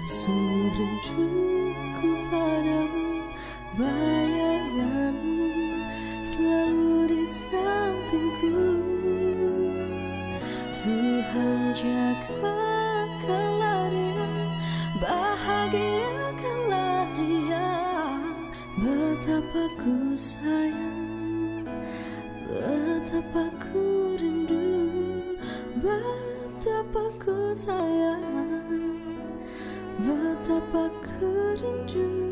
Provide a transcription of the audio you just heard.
Sungguh rinduku padamu Bayanganmu selalu di sampingku Tuhan jaga kalah dia Bahagiakanlah dia Betapa ku sayang Betapa ku rindu Betapa ku sayang. Betapa ku rindu